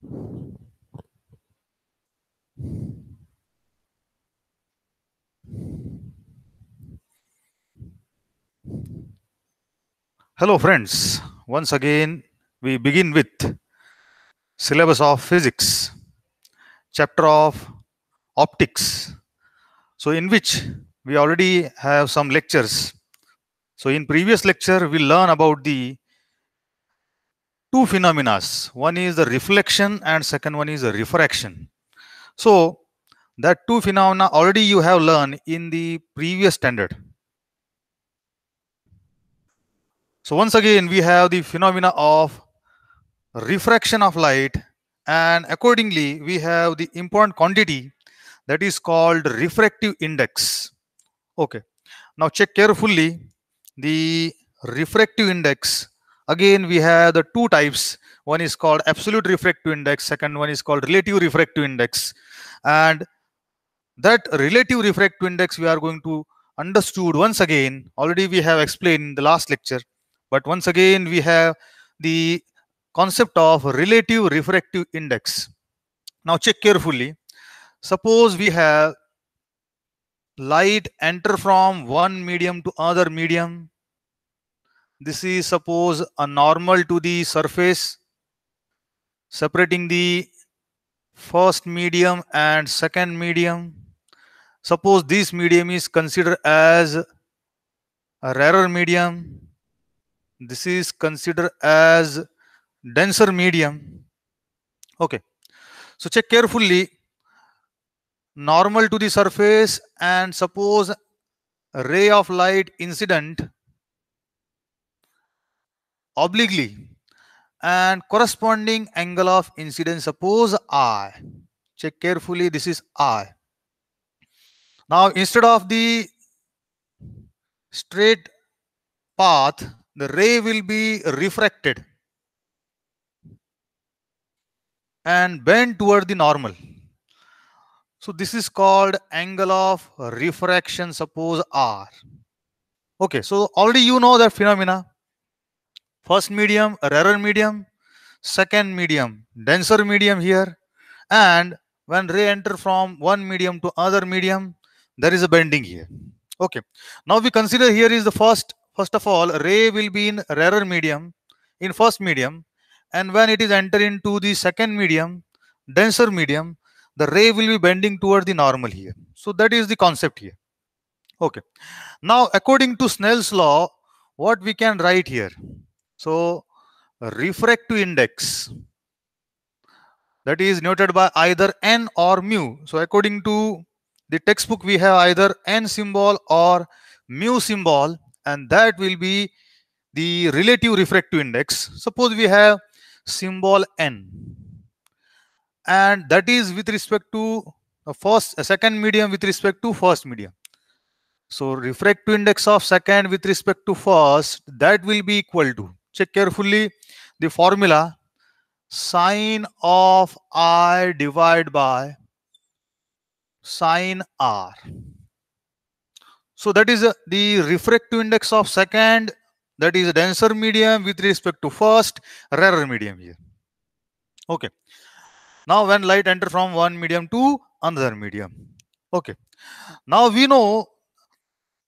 Hello friends, once again we begin with syllabus of physics, chapter of optics. So in which we already have some lectures. So in previous lecture we learn about the two phenomena. One is the reflection and second one is the refraction. So that two phenomena already you have learned in the previous standard. So once again, we have the phenomena of refraction of light and accordingly, we have the important quantity that is called refractive index. Okay. Now check carefully the refractive index. Again, we have the two types. One is called absolute refractive index. Second one is called relative refractive index. And that relative refractive index we are going to understood once again. Already we have explained in the last lecture but once again, we have the concept of relative refractive index. Now check carefully. Suppose we have light enter from one medium to other medium. This is suppose a normal to the surface separating the first medium and second medium. Suppose this medium is considered as a rarer medium. This is considered as denser medium. Okay. So check carefully. Normal to the surface and suppose ray of light incident obliquely and corresponding angle of incidence suppose i check carefully this is i now instead of the straight path the ray will be refracted and bend toward the normal. So this is called angle of refraction, suppose R. Okay, so already you know that phenomena. First medium, rarer medium, second medium, denser medium here. And when ray enter from one medium to other medium, there is a bending here. Okay, now we consider here is the first first of all ray will be in rarer medium in first medium. And when it is enter into the second medium denser medium the ray will be bending toward the normal here. So that is the concept here. Okay. Now according to snell's law what we can write here so refractive index that is noted by either n or mu so according to the textbook we have either n symbol or mu symbol and that will be the relative refractive index. Suppose we have symbol n and that is with respect to a first a second medium with respect to first medium. So refractive index of second with respect to first that will be equal to check carefully the formula sine of i divided by sine r. So that is the refractive index of second, that is a denser medium with respect to first, rarer medium here. Okay. Now when light enter from one medium to another medium. Okay. Now we know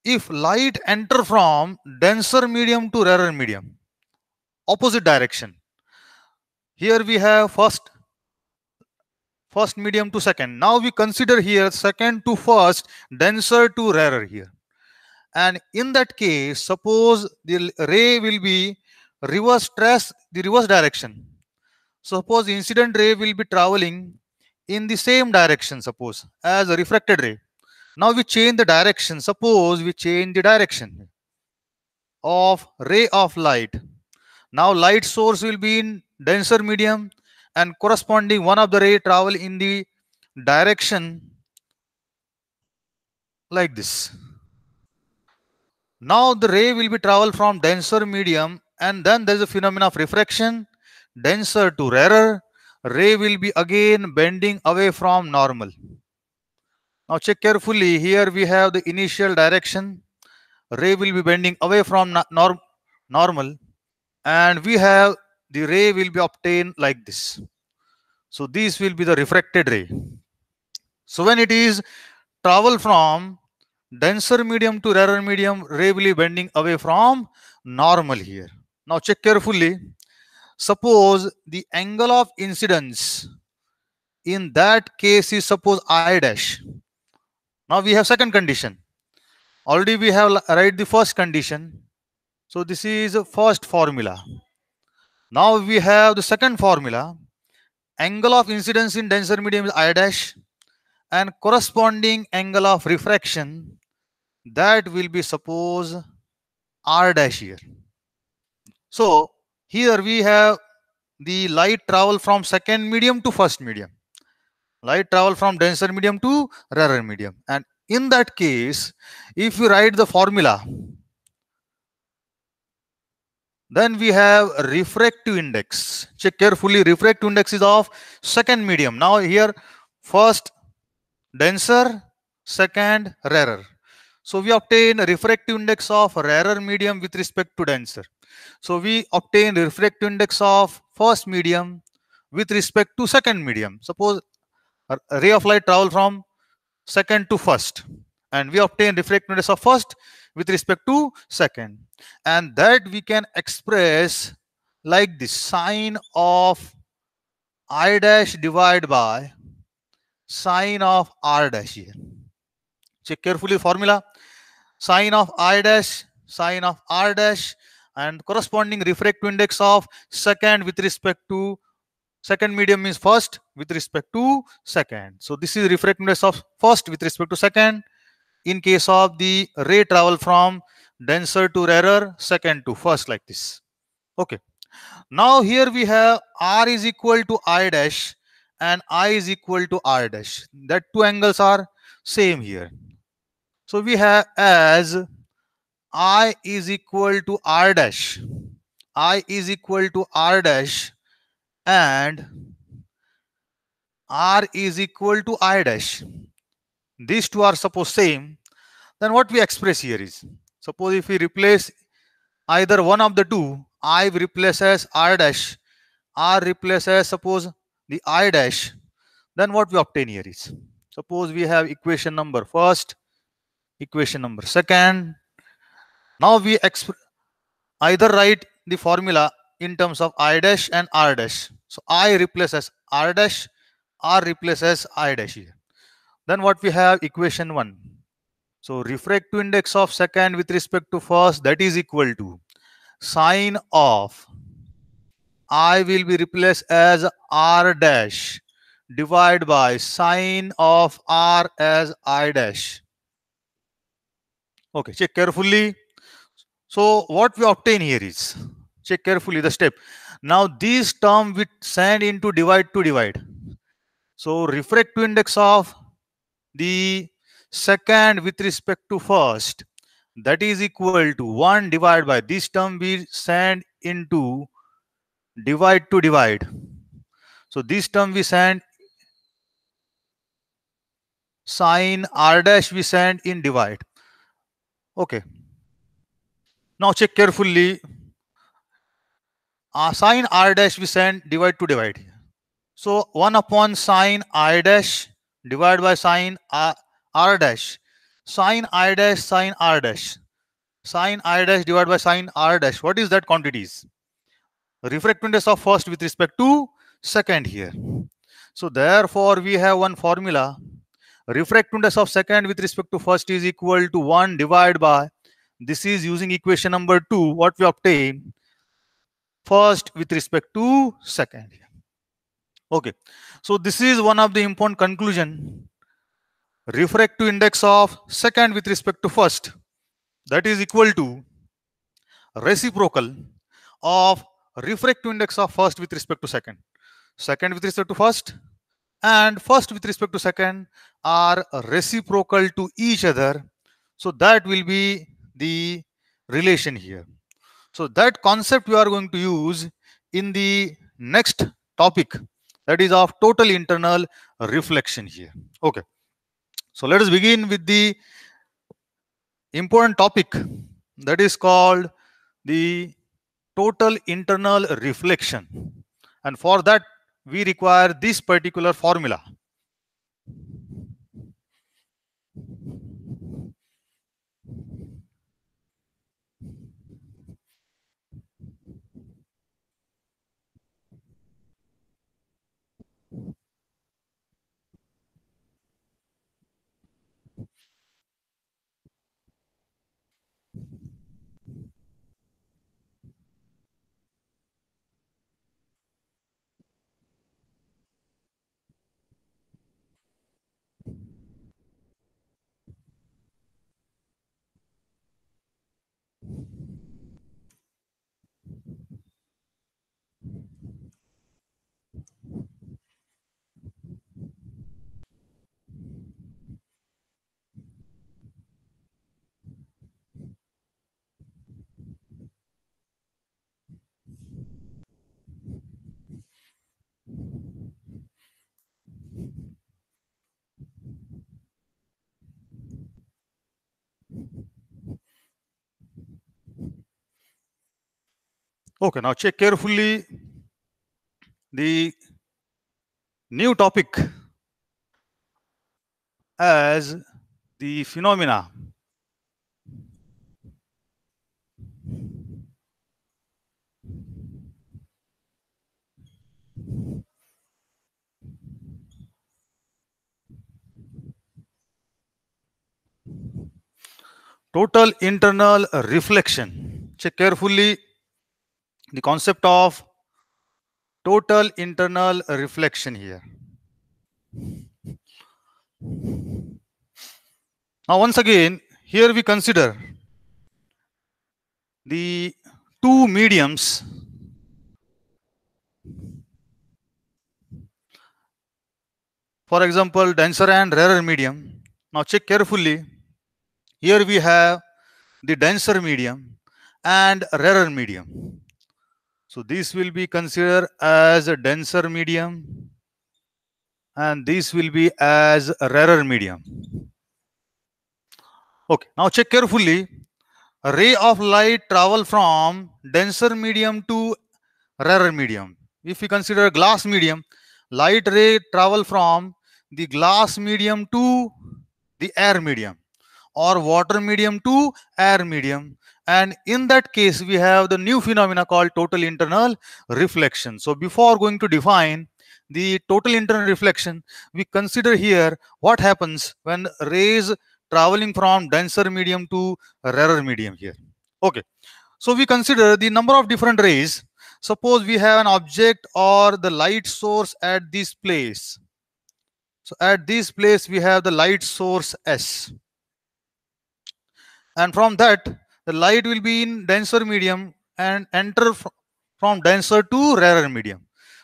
if light enter from denser medium to rarer medium, opposite direction. Here we have first first medium to second. Now we consider here second to first, denser to rarer here. And in that case suppose the ray will be reverse trace the reverse direction. Suppose incident ray will be traveling in the same direction suppose as a refracted ray. Now we change the direction. Suppose we change the direction of ray of light now light source will be in denser medium and corresponding one of the ray travel in the direction like this now the ray will be travel from denser medium and then there is a phenomenon of refraction. Denser to rarer, ray will be again bending away from normal. Now check carefully. Here we have the initial direction. Ray will be bending away from norm normal and we have the ray will be obtained like this. So this will be the refracted ray. So when it is travel from denser medium to rarer medium, ray will be bending away from normal here. Now check carefully. Suppose the angle of incidence in that case is suppose I dash. Now we have second condition. Already we have write the first condition. So this is first formula. Now we have the second formula. Angle of incidence in denser medium is I dash and corresponding angle of refraction that will be suppose R dash here. So here we have the light travel from second medium to first medium. Light travel from denser medium to rarer medium. And in that case, if you write the formula, then we have refractive index. Check carefully, refractive index is of second medium. Now here, first denser, second rarer. So we obtain refractive index of rarer medium with respect to denser. So we obtain refractive index of first medium with respect to second medium. Suppose ray of light travel from second to first and we obtain refractive index of first with respect to second. And that we can express like the sine of i dash divided by sine of r dash here. Check carefully formula. Sine of i dash sine of r dash and corresponding refractive index of second with respect to second medium means first with respect to second. So this is refractive index of first with respect to second in case of the ray travel from denser to rarer second to first like this. Okay. Now here we have r is equal to i dash and i is equal to r dash. That two angles are same here. So we have as i is equal to r dash. I is equal to r dash and r is equal to i dash these two are suppose same then what we express here is suppose if we replace either one of the two i replaces r dash r replaces suppose the i dash then what we obtain here is suppose we have equation number first equation number second now we either write the formula in terms of i dash and r dash. So i replaces r dash r replaces i dash here then what we have equation 1. So refractive index of second with respect to first that is equal to sine of I will be replaced as R dash divided by sine of R as I dash. Okay, check carefully. So what we obtain here is, check carefully the step. Now this term we send into divide to divide. So refractive index of the second with respect to first that is equal to 1 divided by this term we send into divide to divide. So this term we send sine r dash we send in divide. Okay. Now check carefully. Uh, sine r dash we send divide to divide. So 1 upon sine i dash divided by sine r, r dash. Sine i dash sine r dash. Sine i dash divided by sine r dash. What is that quantities? Index of first with respect to second here. So therefore we have one formula. Refractive index of second with respect to first is equal to 1 divided by this is using equation number 2 what we obtain? First with respect to second okay so this is one of the important conclusion. Refractive index of second with respect to first that is equal to reciprocal of refractive index of first with respect to second. Second with respect to first and first with respect to second are reciprocal to each other. So that will be the relation here. So that concept we are going to use in the next topic that is of total internal reflection here. Okay. So let us begin with the important topic that is called the total internal reflection. And for that we require this particular formula. Okay, now check carefully the new topic as the phenomena. Total internal reflection. Check carefully the concept of total internal reflection here. Now, once again, here we consider the two mediums for example denser and rarer medium. Now check carefully. Here we have the denser medium and rarer medium so this will be considered as a denser medium and this will be as a rarer medium. Okay, now check carefully. A ray of light travel from denser medium to rarer medium. If we consider glass medium, light ray travel from the glass medium to the air medium or water medium to air medium and in that case we have the new phenomena called total internal reflection. So before going to define the total internal reflection we consider here what happens when rays traveling from denser medium to rarer medium here. Okay. So we consider the number of different rays. Suppose we have an object or the light source at this place. So at this place we have the light source s. And from that the light will be in denser medium and enter fr from denser to rarer medium.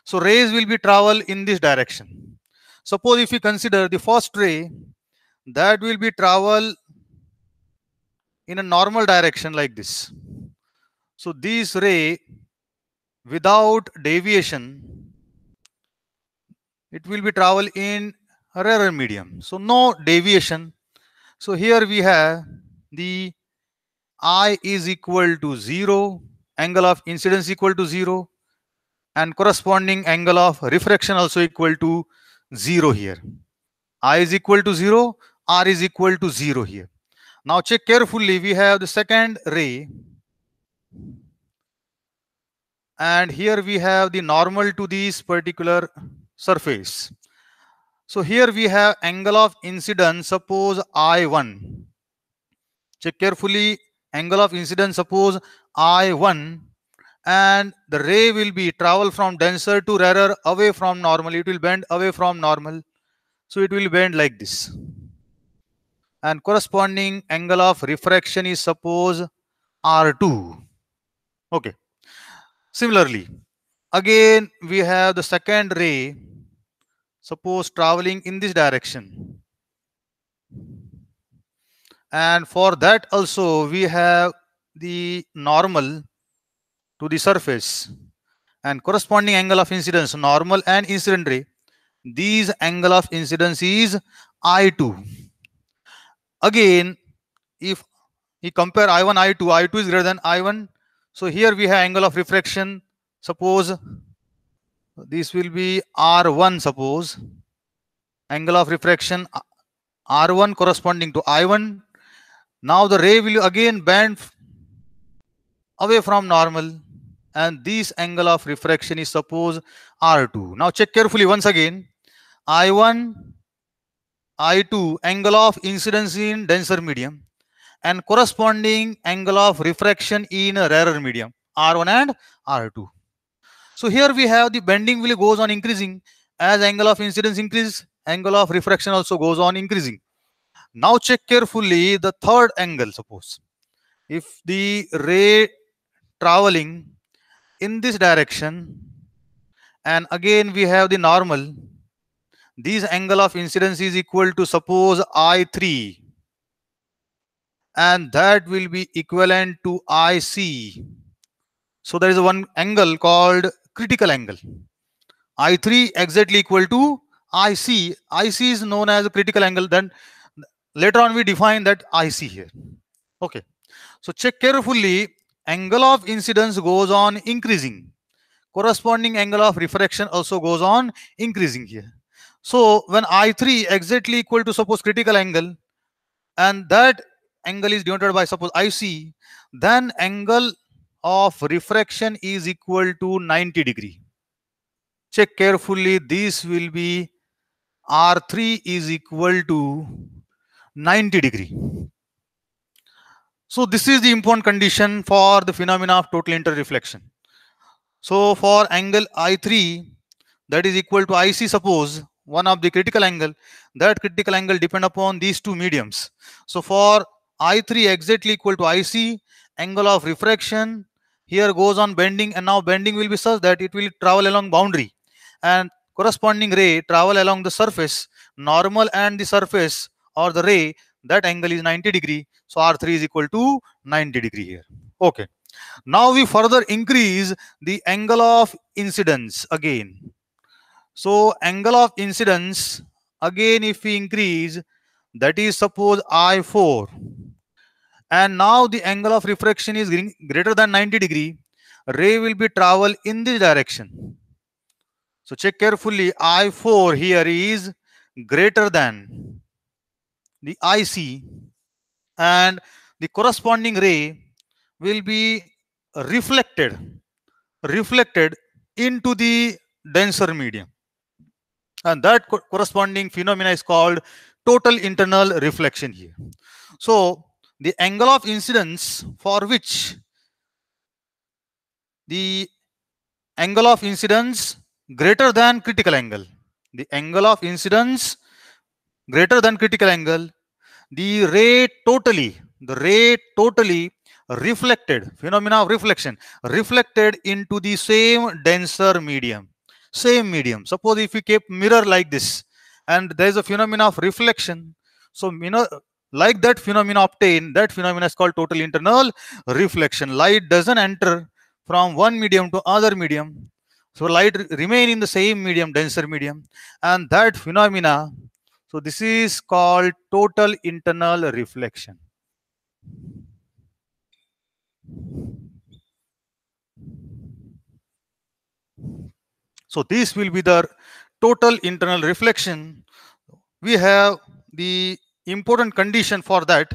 So rays will be travel in this direction. Suppose if you consider the first ray, that will be travel in a normal direction like this. So this ray without deviation, it will be travel in rarer medium. So no deviation. So here we have the I is equal to 0, angle of incidence equal to 0, and corresponding angle of refraction also equal to 0 here. I is equal to 0, R is equal to 0 here. Now check carefully, we have the second ray. And here we have the normal to this particular surface. So here we have angle of incidence, suppose I1. Check carefully, angle of incidence suppose I1 and the ray will be travel from denser to rarer away from normal. It will bend away from normal. So it will bend like this. And corresponding angle of refraction is suppose R2. Okay. Similarly, again we have the second ray suppose traveling in this direction and for that also we have the normal to the surface. And corresponding angle of incidence normal and incident ray these angle of incidence is i2 again if we compare i1 i2 i2 is greater than i1 so here we have angle of refraction. Suppose this will be r1 suppose. Angle of refraction r1 corresponding to i1 now the ray will again bend away from normal and this angle of refraction is suppose r2 now check carefully once again. I1 i2 angle of incidence in denser medium and corresponding angle of refraction in a rarer medium r1 and r2 so here we have the bending will goes on increasing. As angle of incidence increases angle of refraction also goes on increasing now check carefully the third angle suppose. If the ray traveling in this direction and again we have the normal this angle of incidence is equal to suppose i3 and that will be equivalent to ic so there is one angle called critical angle. I3 exactly equal to ic ic is known as critical angle. Then later on we define that ic here. Okay. So check carefully. Angle of incidence goes on increasing. Corresponding angle of refraction also goes on increasing here. So when i3 exactly equal to suppose critical angle and that angle is denoted by suppose ic then angle of refraction is equal to 90 degree. Check carefully. This will be r3 is equal to 90 degree so this is the important condition for the phenomena of total interreflection. So for angle I3 that is equal to IC suppose one of the critical angle that critical angle depend upon these two mediums. So for I3 exactly equal to IC angle of refraction here goes on bending and now bending will be such that it will travel along boundary and corresponding ray travel along the surface normal and the surface or the ray that angle is 90 degree. So r3 is equal to 90 degree here. Okay. Now we further increase the angle of incidence again. So angle of incidence again if we increase that is suppose i4 and now the angle of refraction is greater than 90 degree. Ray will be travel in this direction. So check carefully. I4 here is greater than the IC and the corresponding ray will be reflected reflected into the denser medium. And that co corresponding phenomena is called total internal reflection here. So the angle of incidence for which the angle of incidence greater than critical angle the angle of incidence greater than critical angle, the ray totally, the ray totally reflected, phenomena of reflection, reflected into the same denser medium, same medium. Suppose if we keep mirror like this, and there is a phenomena of reflection, so you know, like that phenomena obtained, that phenomena is called total internal reflection. Light doesn't enter from one medium to other medium. So light remain in the same medium, denser medium, and that phenomena so this is called total internal reflection. So this will be the total internal reflection. We have the important condition for that.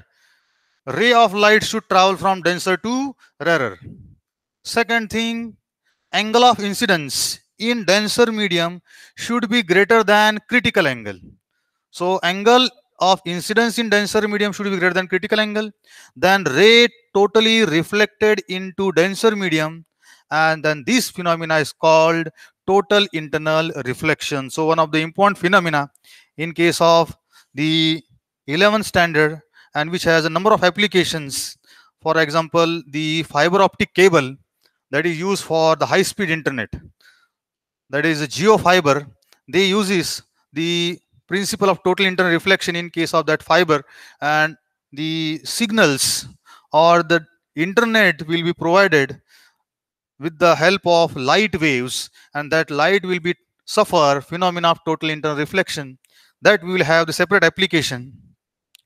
Ray of light should travel from denser to rarer. Second thing, angle of incidence in denser medium should be greater than critical angle. So angle of incidence in denser medium should be greater than critical angle. Then ray totally reflected into denser medium. And then this phenomena is called total internal reflection. So one of the important phenomena in case of the 11th standard and which has a number of applications. For example, the fiber optic cable that is used for the high speed internet. That is a Jio fiber. They uses the principle of total internal reflection in case of that fiber and the signals or the internet will be provided with the help of light waves and that light will be suffer phenomena of total internal reflection that we will have the separate application.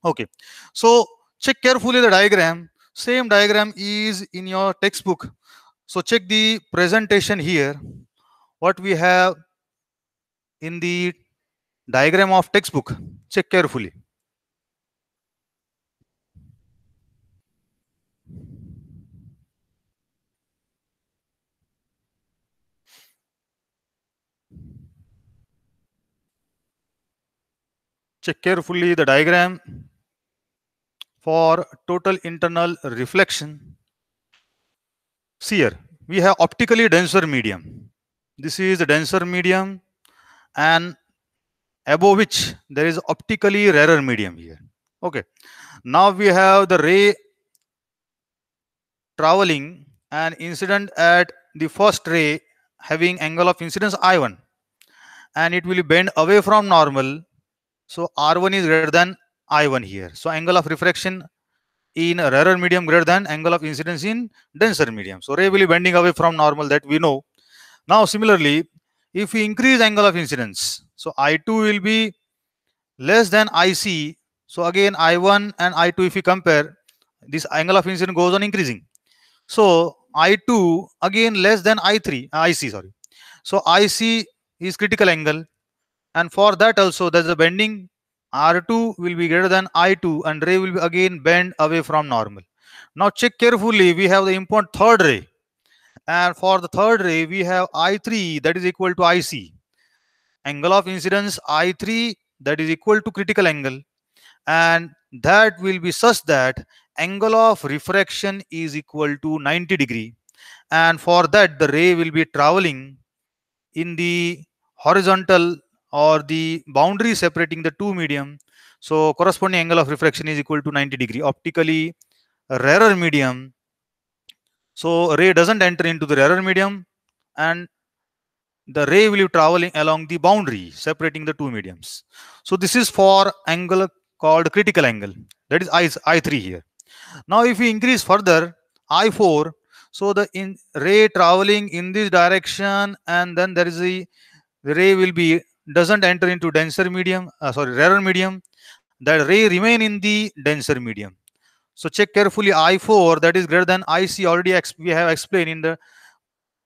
Okay. So check carefully the diagram. Same diagram is in your textbook. So check the presentation here. What we have in the diagram of textbook. Check carefully. Check carefully the diagram for total internal reflection. See here, we have optically denser medium. This is the denser medium and above which there is optically rarer medium here. Okay. Now we have the ray traveling and incident at the first ray having angle of incidence I1 and it will bend away from normal. So R1 is greater than I1 here. So angle of refraction in rarer medium greater than angle of incidence in denser medium. So ray will be bending away from normal that we know. Now similarly, if we increase angle of incidence, so I2 will be less than IC. So again I1 and I2 if you compare, this angle of incidence goes on increasing. So I2 again less than I3, uh, IC sorry. So IC is critical angle and for that also there's a bending R2 will be greater than I2 and ray will be again bend away from normal. Now check carefully, we have the important third ray. And for the third ray, we have I3 that is equal to IC. Angle of incidence I3 that is equal to critical angle. And that will be such that angle of refraction is equal to 90 degree. And for that, the ray will be traveling in the horizontal or the boundary separating the two medium. So corresponding angle of refraction is equal to 90 degree. Optically rarer medium. So ray doesn't enter into the rarer medium and the ray will be traveling along the boundary separating the two mediums. So this is for angle called critical angle. That is I, I3 here. Now if we increase further I4, so the in ray traveling in this direction and then there is a the ray will be doesn't enter into denser medium, uh, sorry, rarer medium. That ray remain in the denser medium. So check carefully I4 that is greater than IC already we have explained in the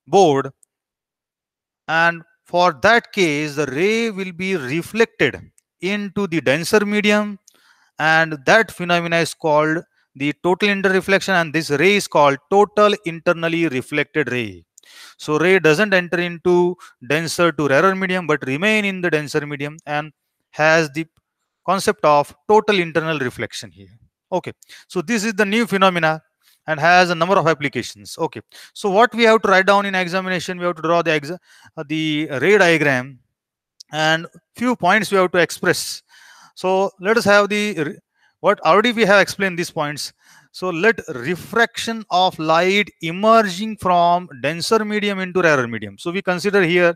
board. And for that case, the ray will be reflected into the denser medium and that phenomena is called the total interreflection and this ray is called total internally reflected ray. So ray doesn't enter into denser to rarer medium but remain in the denser medium and has the concept of total internal reflection here. Okay, so this is the new phenomena and has a number of applications. Okay, so what we have to write down in examination, we have to draw the exa uh, the ray diagram and few points we have to express. So let us have the what already we have explained these points. So let refraction of light emerging from denser medium into rarer medium. So we consider here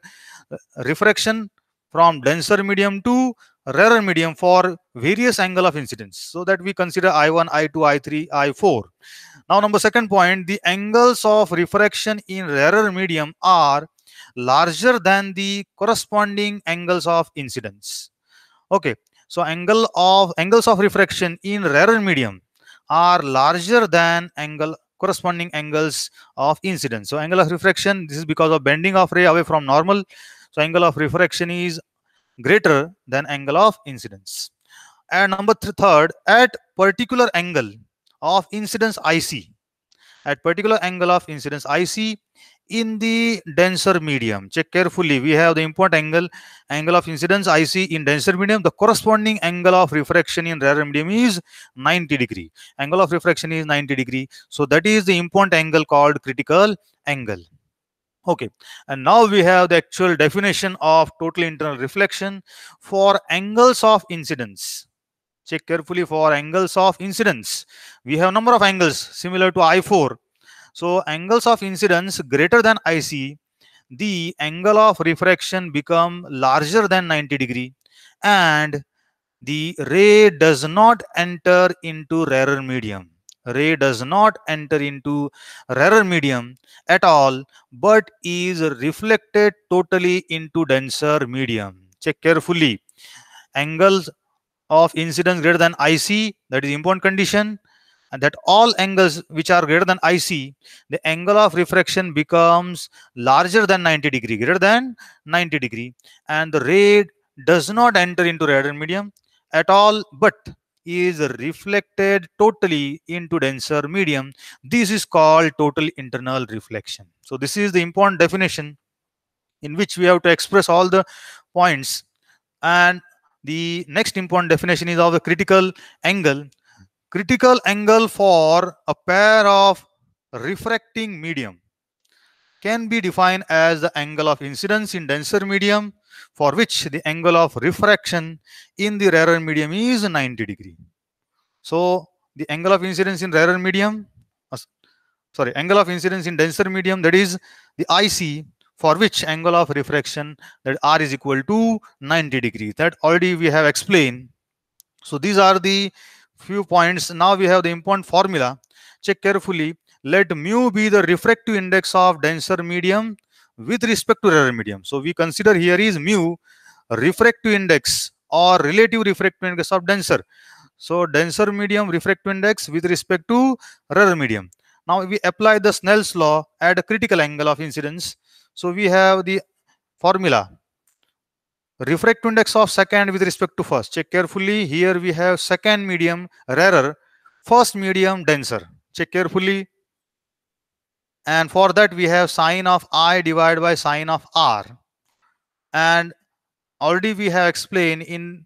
uh, refraction from denser medium to rarer medium for various angle of incidence. So that we consider I1, I2, I3, I4. Now number second point, the angles of refraction in rarer medium are larger than the corresponding angles of incidence. Okay, so angle of angles of refraction in rarer medium are larger than angle corresponding angles of incidence. So angle of refraction, this is because of bending of ray away from normal. So angle of refraction is greater than angle of incidence. And number th third, at particular angle of incidence IC, at particular angle of incidence IC, in the denser medium. Check carefully. We have the important angle angle of incidence ic in denser medium. The corresponding angle of refraction in rarer medium is 90 degree. Angle of refraction is 90 degree. So that is the important angle called critical angle okay. And now we have the actual definition of total internal reflection for angles of incidence. Check carefully for angles of incidence. We have a number of angles similar to i4 so angles of incidence greater than IC, the angle of refraction become larger than 90 degree and the ray does not enter into rarer medium. Ray does not enter into rarer medium at all but is reflected totally into denser medium. Check carefully. Angles of incidence greater than IC, that is important condition and that all angles which are greater than IC, the angle of refraction becomes larger than 90 degree, greater than 90 degree, and the ray does not enter into rarer medium at all, but is reflected totally into denser medium. This is called total internal reflection. So this is the important definition in which we have to express all the points. And the next important definition is of the critical angle. Critical angle for a pair of refracting medium can be defined as the angle of incidence in denser medium for which the angle of refraction in the rarer medium is 90 degree. So the angle of incidence in rarer medium, uh, sorry, angle of incidence in denser medium that is the IC for which angle of refraction that R is equal to 90 degree That already we have explained. So these are the few points. Now we have the important formula. Check carefully. Let mu be the refractive index of denser medium with respect to rarer medium. So we consider here is mu refractive index or relative refractive index of denser. So denser medium refractive index with respect to rarer medium. Now we apply the Snell's law at a critical angle of incidence. So we have the formula refractive index of second with respect to first. Check carefully. Here we have second medium rarer, first medium denser. Check carefully and for that we have sine of i divided by sine of r. And already we have explained in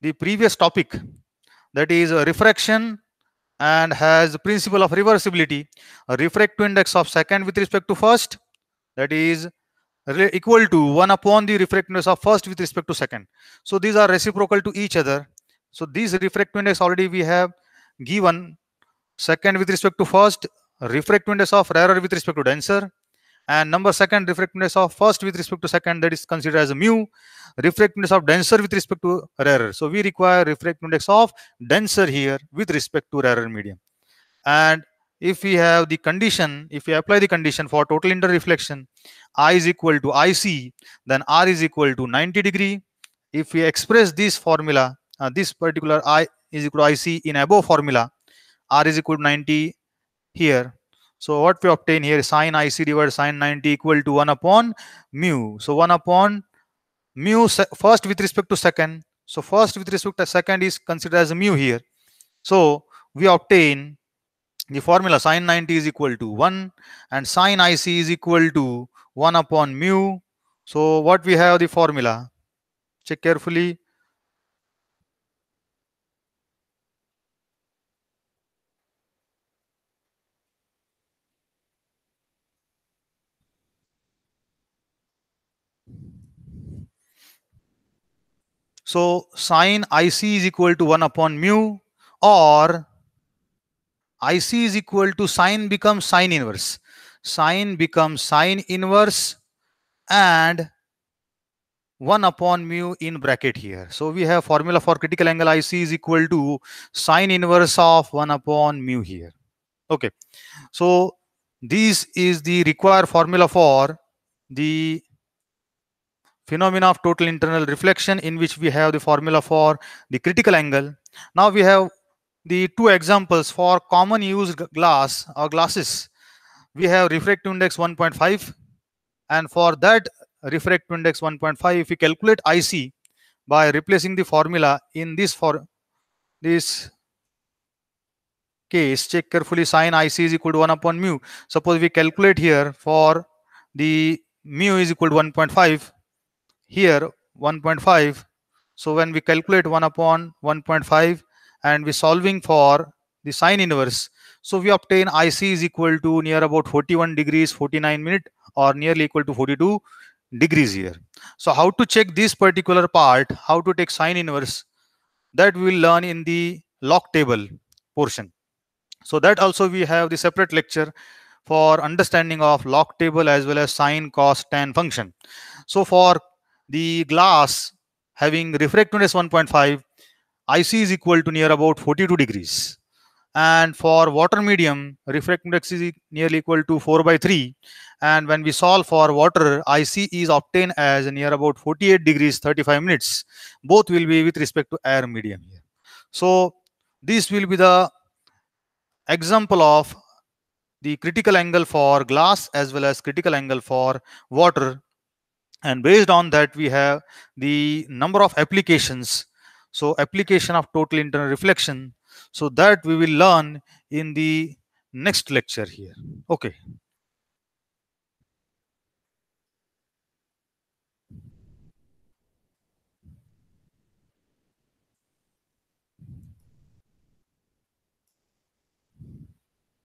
the previous topic that is uh, refraction and has principle of reversibility. Refractive index of second with respect to first that is equal to 1 upon the refractive index of first with respect to second. So these are reciprocal to each other. So these refractive index already we have given second with respect to first refractive index of rarer with respect to denser. And number second refractive index of first with respect to second that is considered as a mu. Refractive index of denser with respect to rarer. So we require refractive index of denser here with respect to rarer medium. And if we have the condition if we apply the condition for total interreflection i is equal to ic then r is equal to 90 degree. If we express this formula uh, this particular i is equal to ic in above formula r is equal to 90 here. So what we obtain here is sine IC divided sine 90 equal to 1 upon mu. So 1 upon mu first with respect to second. So first with respect to second is considered as a mu here. So we obtain the formula sine 90 is equal to 1 and sine IC is equal to 1 upon mu. So what we have the formula? Check carefully. So sine IC is equal to 1 upon mu or IC is equal to sine becomes sine inverse. Sine becomes sine inverse and 1 upon mu in bracket here. So we have formula for critical angle IC is equal to sine inverse of 1 upon mu here. Okay. So this is the required formula for the phenomena of total internal reflection in which we have the formula for the critical angle. Now we have the two examples for common used glass or glasses. We have refractive index 1.5 and for that refractive index 1.5 if we calculate IC by replacing the formula in this for this case check carefully sine IC is equal to 1 upon mu. Suppose we calculate here for the mu is equal to 1.5 here 1.5 so when we calculate 1 upon 1.5 and we solving for the sine inverse so we obtain ic is equal to near about 41 degrees 49 minute or nearly equal to 42 degrees here. So how to check this particular part how to take sine inverse that we will learn in the log table portion. So that also we have the separate lecture for understanding of log table as well as sine cos tan function. So for the glass having refractiveness 1.5 IC is equal to near about 42 degrees. And for water medium refractiveness is nearly equal to 4 by 3 and when we solve for water IC is obtained as near about 48 degrees 35 minutes. Both will be with respect to air medium here. So this will be the example of the critical angle for glass as well as critical angle for water and based on that we have the number of applications. So application of total internal reflection. So that we will learn in the next lecture here. Okay